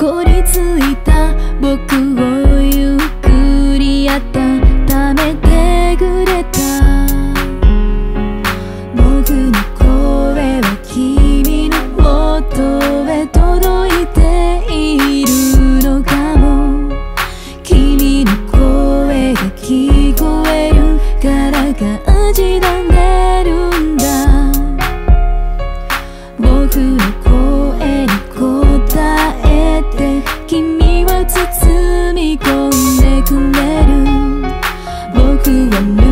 こりついた僕をゆっくり温めてくれた。僕の声は君の元へ届いているのかも。君の声が聞こえるから感じられるんだ。僕の声君は包み込んでくれる僕は無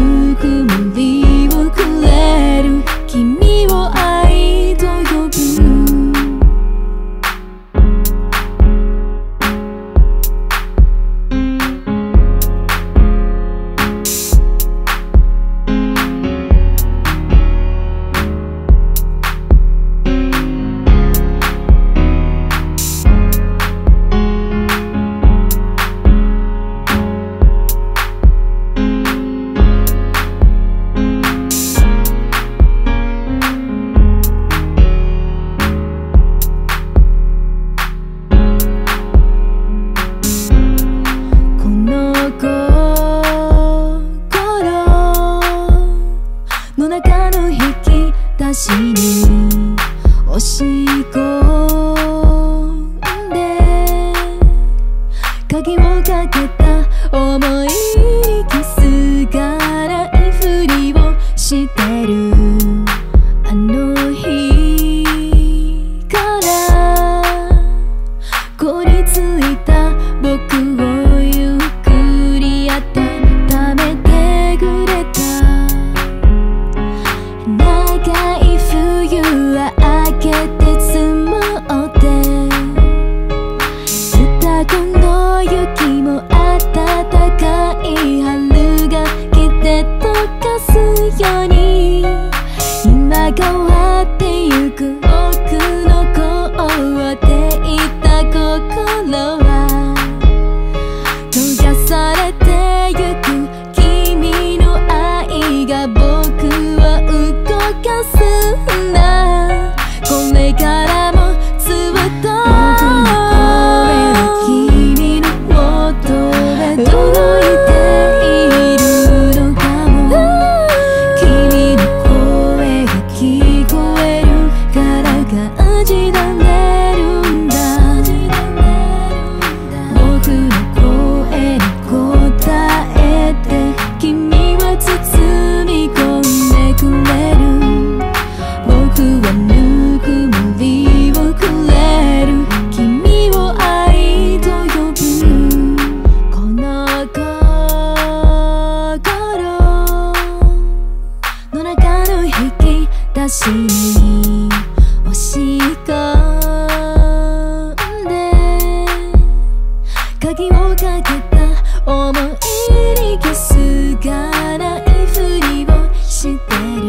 鍵をかけた思いにキスがないふりをしてるあの日から凍りついた僕をゆっくりやってためてくれた長い冬は明けて引き出しに押し込んで鍵をかけた思いに気すかないふりをしてる